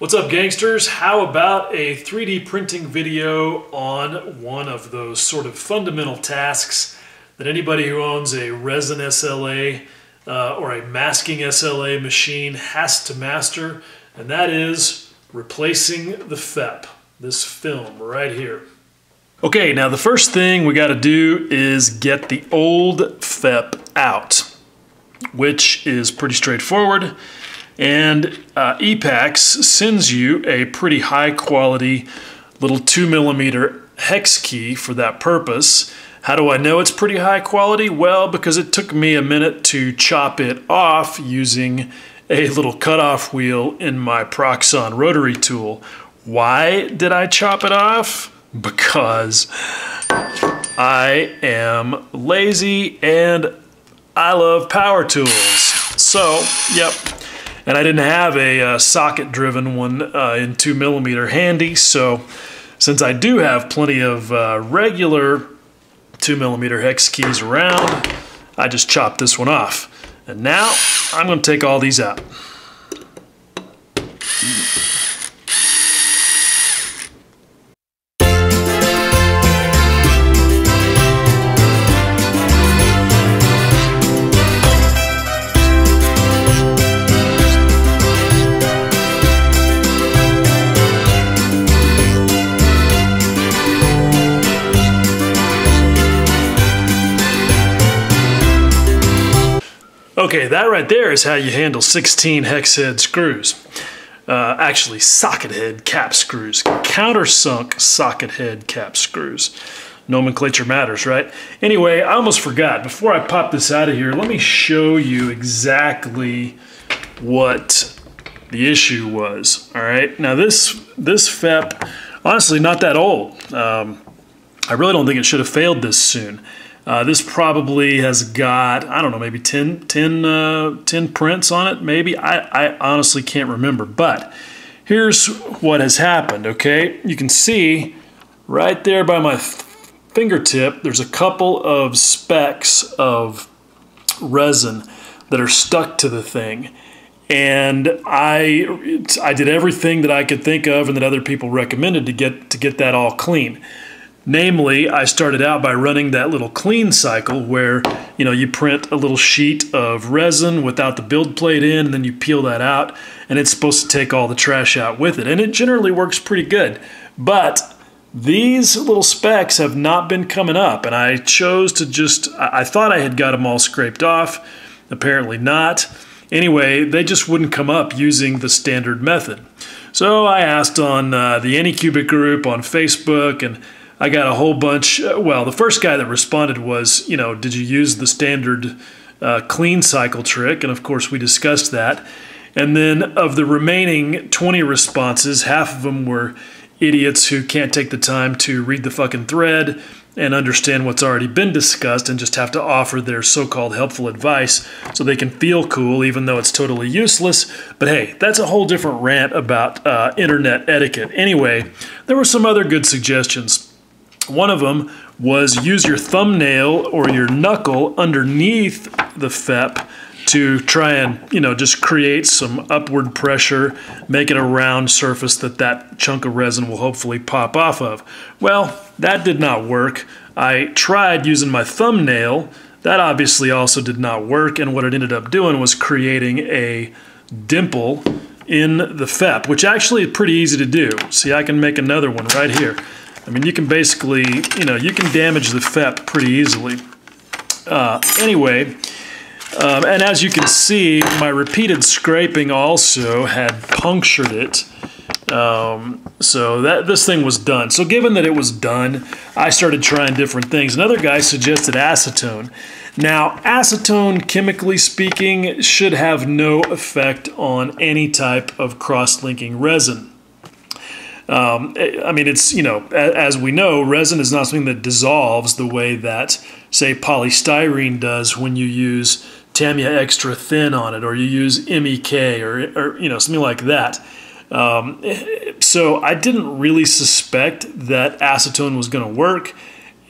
What's up gangsters? How about a 3D printing video on one of those sort of fundamental tasks that anybody who owns a resin SLA uh, or a masking SLA machine has to master, and that is replacing the FEP, this film right here. Okay, now the first thing we got to do is get the old FEP out, which is pretty straightforward. And uh, Epax sends you a pretty high quality little two millimeter hex key for that purpose. How do I know it's pretty high quality? Well, because it took me a minute to chop it off using a little cutoff wheel in my Proxxon rotary tool. Why did I chop it off? Because I am lazy and I love power tools. So, yep, and I didn't have a uh, socket driven one uh, in 2 millimeter handy so since I do have plenty of uh, regular 2 millimeter hex keys around I just chopped this one off and now I'm going to take all these out. Okay, that right there is how you handle 16 hex head screws. Uh, actually, socket head cap screws, countersunk socket head cap screws. Nomenclature matters, right? Anyway, I almost forgot. Before I pop this out of here, let me show you exactly what the issue was. All right, now this this FEP, honestly, not that old. Um, I really don't think it should have failed this soon. Uh, this probably has got, I don't know, maybe 10, 10, uh, 10 prints on it, maybe. I, I honestly can't remember. But here's what has happened, okay? You can see right there by my fingertip, there's a couple of specks of resin that are stuck to the thing. And I, I did everything that I could think of and that other people recommended to get, to get that all clean. Namely, I started out by running that little clean cycle where you know you print a little sheet of resin without the build plate in and then you peel that out and it's supposed to take all the trash out with it and it generally works pretty good. But these little specks have not been coming up and I chose to just I thought I had got them all scraped off, apparently not. Anyway, they just wouldn't come up using the standard method. So I asked on uh, the Anycubic group on Facebook and I got a whole bunch. Uh, well, the first guy that responded was, you know, did you use the standard uh, clean cycle trick? And of course, we discussed that. And then of the remaining 20 responses, half of them were idiots who can't take the time to read the fucking thread and understand what's already been discussed and just have to offer their so called helpful advice so they can feel cool even though it's totally useless. But hey, that's a whole different rant about uh, internet etiquette. Anyway, there were some other good suggestions. One of them was use your thumbnail or your knuckle underneath the FEP to try and you know just create some upward pressure make it a round surface that that chunk of resin will hopefully pop off of. Well that did not work. I tried using my thumbnail. That obviously also did not work and what it ended up doing was creating a dimple in the FEP which actually is pretty easy to do. See I can make another one right here I mean, you can basically, you know, you can damage the FEP pretty easily. Uh, anyway, um, and as you can see, my repeated scraping also had punctured it. Um, so that this thing was done. So given that it was done, I started trying different things. Another guy suggested acetone. Now, acetone, chemically speaking, should have no effect on any type of cross-linking resin. Um, I mean, it's, you know, as we know, resin is not something that dissolves the way that, say, polystyrene does when you use Tamiya Extra Thin on it, or you use MEK, or, or you know, something like that. Um, so I didn't really suspect that acetone was going to work,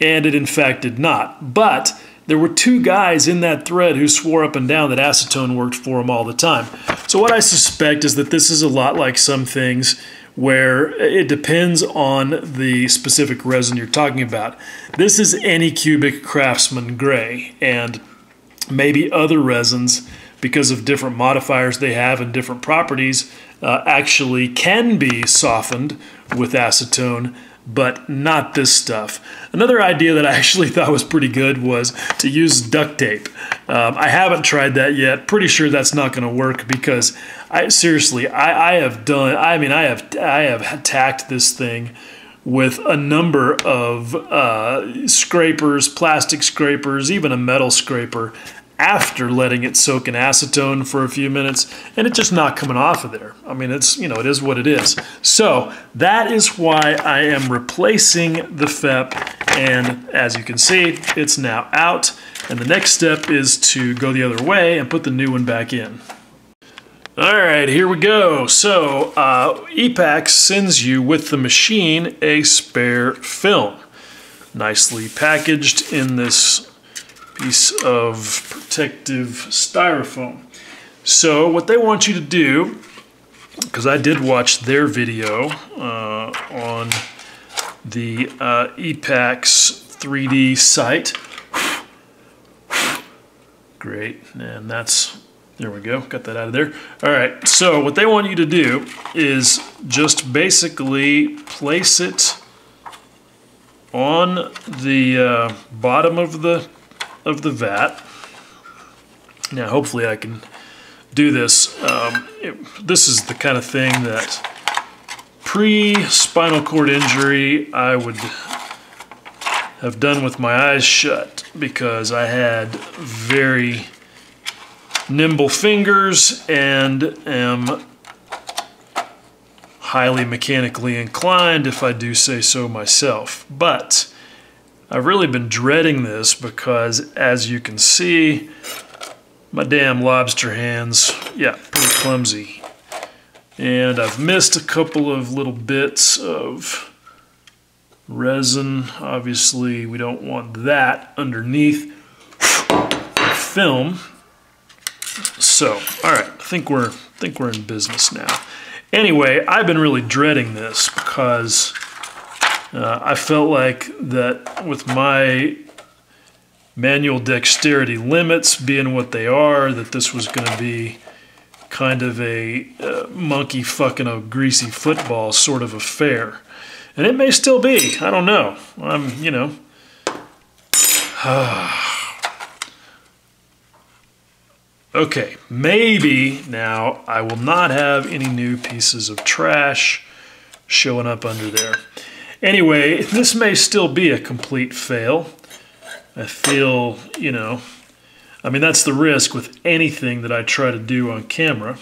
and it in fact did not. But there were two guys in that thread who swore up and down that acetone worked for them all the time. So what I suspect is that this is a lot like some things where it depends on the specific resin you're talking about. This is Anycubic Craftsman Gray, and maybe other resins, because of different modifiers they have and different properties, uh, actually can be softened with acetone but not this stuff. Another idea that I actually thought was pretty good was to use duct tape. Um, I haven't tried that yet. Pretty sure that's not going to work because I seriously, I, I have done. I mean, I have I have tacked this thing with a number of uh, scrapers, plastic scrapers, even a metal scraper, after letting it soak in acetone for a few minutes and it's just not coming off of there. I mean, it's, you know, it is what it is. So that is why I am replacing the FEP and as you can see, it's now out. And the next step is to go the other way and put the new one back in. All right, here we go. So uh, Epax sends you with the machine a spare film. Nicely packaged in this piece of protective styrofoam. So what they want you to do, because I did watch their video uh, on the uh, Epax 3D site. Great, and that's, there we go, got that out of there. All right, so what they want you to do is just basically place it on the uh, bottom of the of the vat. Now, hopefully I can do this. Um, it, this is the kind of thing that pre-spinal cord injury I would have done with my eyes shut because I had very nimble fingers and am highly mechanically inclined if I do say so myself. But I've really been dreading this because as you can see, my damn lobster hands, yeah, pretty clumsy. And I've missed a couple of little bits of resin. Obviously, we don't want that underneath film. So, all right, I think we're I think we're in business now. Anyway, I've been really dreading this because uh, I felt like that with my manual dexterity limits being what they are, that this was going to be kind of a uh, monkey fucking a greasy football sort of affair. And it may still be. I don't know. I'm, you know. okay, maybe now I will not have any new pieces of trash showing up under there. Anyway, this may still be a complete fail. I feel, you know, I mean, that's the risk with anything that I try to do on camera.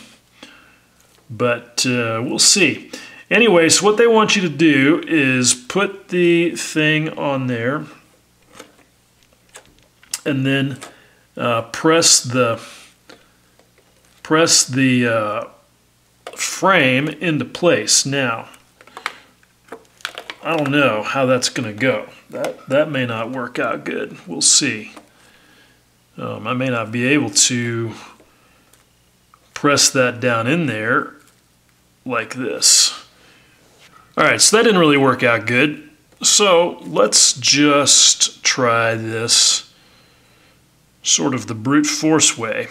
But uh, we'll see. Anyway, so what they want you to do is put the thing on there and then uh, press the press the uh, frame into place. Now, I don't know how that's going to go. That, that may not work out good. We'll see. Um, I may not be able to press that down in there like this. All right, so that didn't really work out good. So let's just try this sort of the brute force way.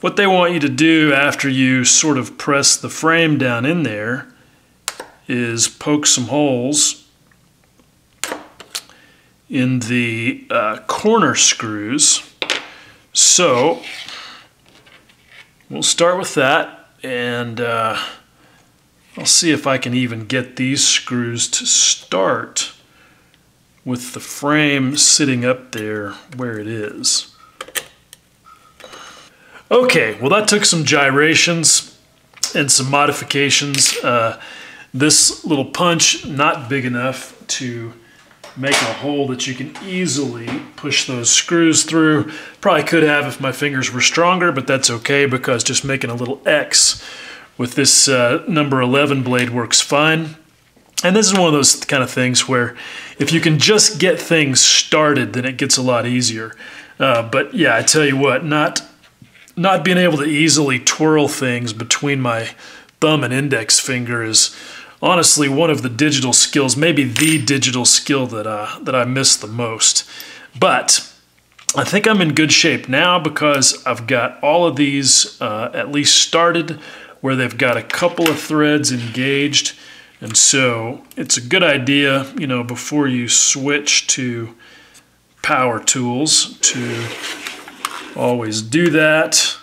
What they want you to do after you sort of press the frame down in there is poke some holes in the uh, corner screws. So we'll start with that and uh, I'll see if I can even get these screws to start with the frame sitting up there where it is. Okay, well that took some gyrations and some modifications. Uh, this little punch, not big enough to make a hole that you can easily push those screws through. Probably could have if my fingers were stronger, but that's okay because just making a little X with this uh, number 11 blade works fine. And this is one of those kind of things where if you can just get things started, then it gets a lot easier. Uh, but yeah, I tell you what, not not being able to easily twirl things between my thumb and index finger is honestly one of the digital skills, maybe the digital skill that uh, that I miss the most. But I think I'm in good shape now because I've got all of these uh, at least started where they've got a couple of threads engaged. And so it's a good idea, you know, before you switch to power tools to always do that.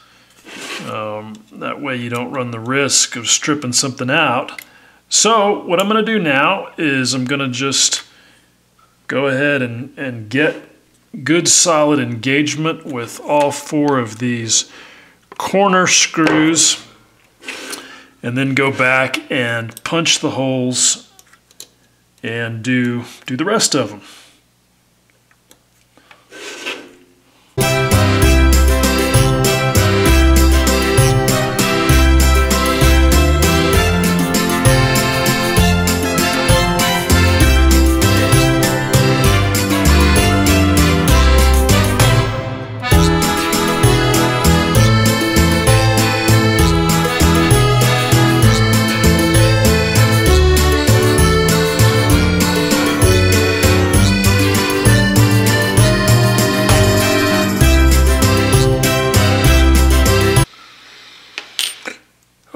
Um, that way you don't run the risk of stripping something out. So what I'm going to do now is I'm going to just go ahead and, and get good solid engagement with all four of these corner screws and then go back and punch the holes and do, do the rest of them.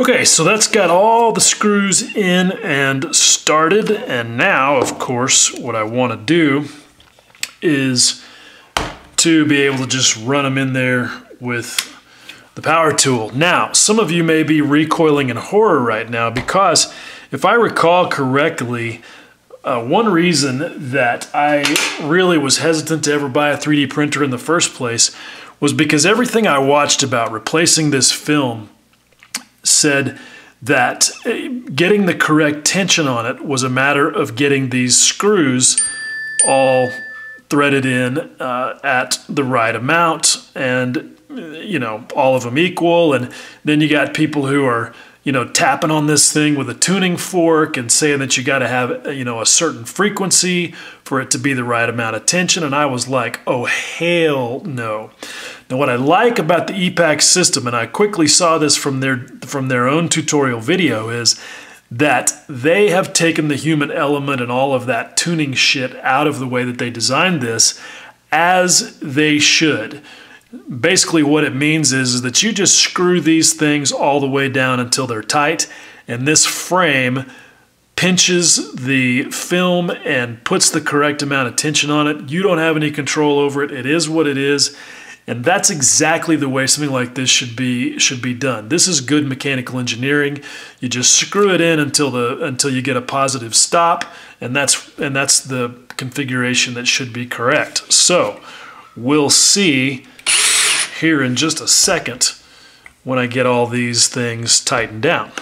Okay, so that's got all the screws in and started. And now, of course, what I want to do is to be able to just run them in there with the power tool. Now, some of you may be recoiling in horror right now because if I recall correctly, uh, one reason that I really was hesitant to ever buy a 3D printer in the first place was because everything I watched about replacing this film said that uh, getting the correct tension on it was a matter of getting these screws all threaded in uh, at the right amount and you know all of them equal. And then you got people who are you know tapping on this thing with a tuning fork and saying that you got to have you know a certain frequency for it to be the right amount of tension and I was like oh hell no now what I like about the Epax system, and I quickly saw this from their, from their own tutorial video, is that they have taken the human element and all of that tuning shit out of the way that they designed this as they should. Basically what it means is, is that you just screw these things all the way down until they're tight and this frame pinches the film and puts the correct amount of tension on it. You don't have any control over it. It is what it is. And that's exactly the way something like this should be should be done. This is good mechanical engineering. You just screw it in until the until you get a positive stop, and that's and that's the configuration that should be correct. So we'll see here in just a second when I get all these things tightened down.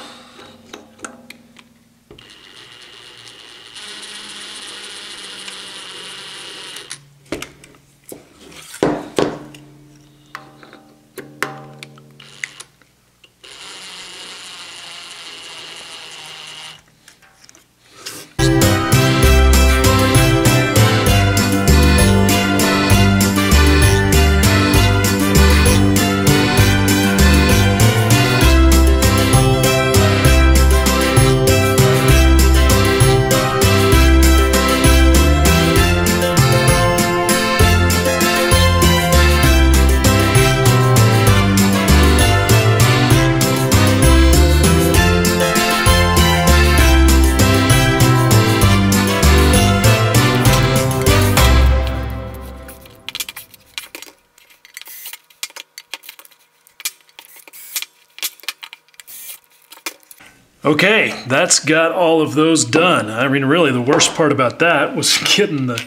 Okay, that's got all of those done. I mean, really, the worst part about that was getting the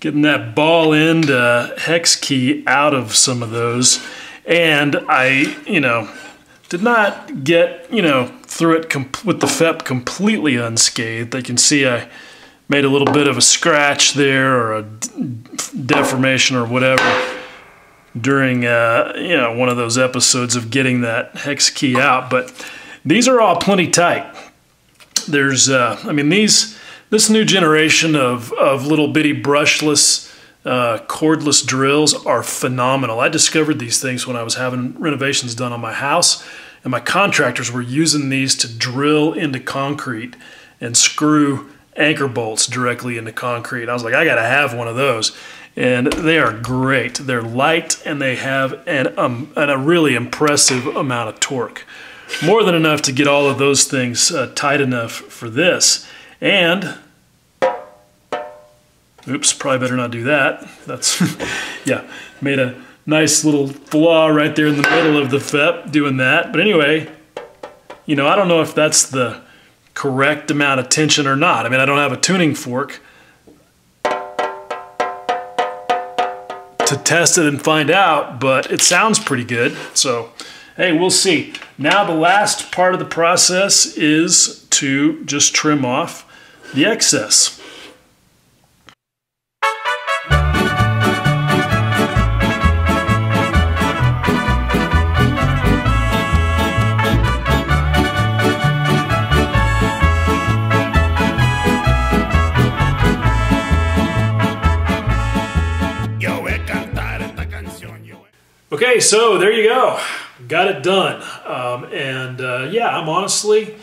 getting that ball end uh, hex key out of some of those, and I, you know, did not get you know through it with the FEP completely unscathed. I can see I made a little bit of a scratch there or a deformation or whatever during uh, you know one of those episodes of getting that hex key out, but these are all plenty tight. There's, uh, I mean, these, this new generation of, of little bitty brushless uh, cordless drills are phenomenal. I discovered these things when I was having renovations done on my house, and my contractors were using these to drill into concrete and screw anchor bolts directly into concrete. I was like, I got to have one of those. And they are great. They're light and they have an, um, an, a really impressive amount of torque. More than enough to get all of those things uh, tight enough for this. And Oops, probably better not do that. That's, yeah, made a nice little flaw right there in the middle of the FEP doing that. But anyway, you know, I don't know if that's the correct amount of tension or not. I mean, I don't have a tuning fork to test it and find out, but it sounds pretty good. So, hey, we'll see. Now the last part of the process is to just trim off the excess. Okay, so there you go. Got it done. Um, and uh, yeah, I'm honestly,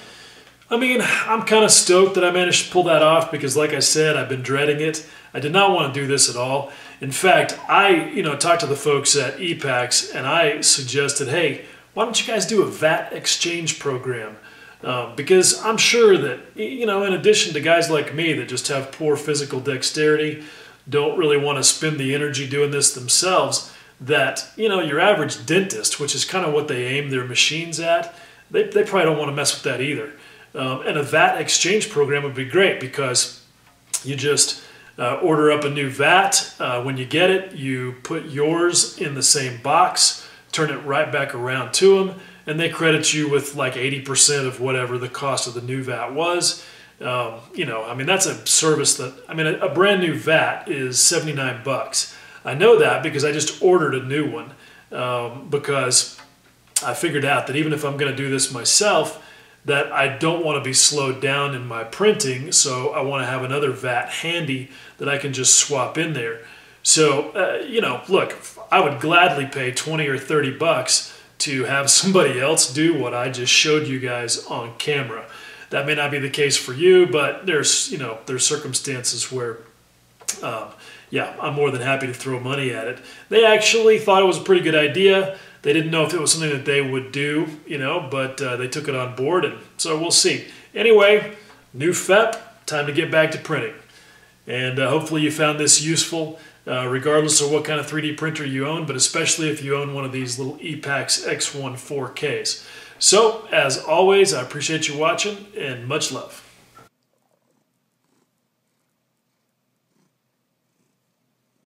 I mean, I'm kind of stoked that I managed to pull that off because, like I said, I've been dreading it. I did not want to do this at all. In fact, I, you know, talked to the folks at EPAX and I suggested, hey, why don't you guys do a VAT exchange program? Uh, because I'm sure that, you know, in addition to guys like me that just have poor physical dexterity, don't really want to spend the energy doing this themselves, that you know your average dentist, which is kind of what they aim their machines at, they, they probably don't want to mess with that either. Um, and a VAT exchange program would be great because you just uh, order up a new VAT. Uh, when you get it, you put yours in the same box, turn it right back around to them, and they credit you with like 80% of whatever the cost of the new VAT was. Um, you know, I mean, that's a service that, I mean, a, a brand new VAT is 79 bucks. I know that because I just ordered a new one um, because I figured out that even if I'm going to do this myself, that I don't want to be slowed down in my printing, so I want to have another vat handy that I can just swap in there. So, uh, you know, look, I would gladly pay 20 or 30 bucks to have somebody else do what I just showed you guys on camera. That may not be the case for you, but there's, you know, there's circumstances where um, yeah, I'm more than happy to throw money at it. They actually thought it was a pretty good idea. They didn't know if it was something that they would do, you know, but uh, they took it on board, and so we'll see. Anyway, new FEP, time to get back to printing. And uh, hopefully you found this useful, uh, regardless of what kind of 3D printer you own, but especially if you own one of these little EPAX X1 4Ks. So, as always, I appreciate you watching, and much love.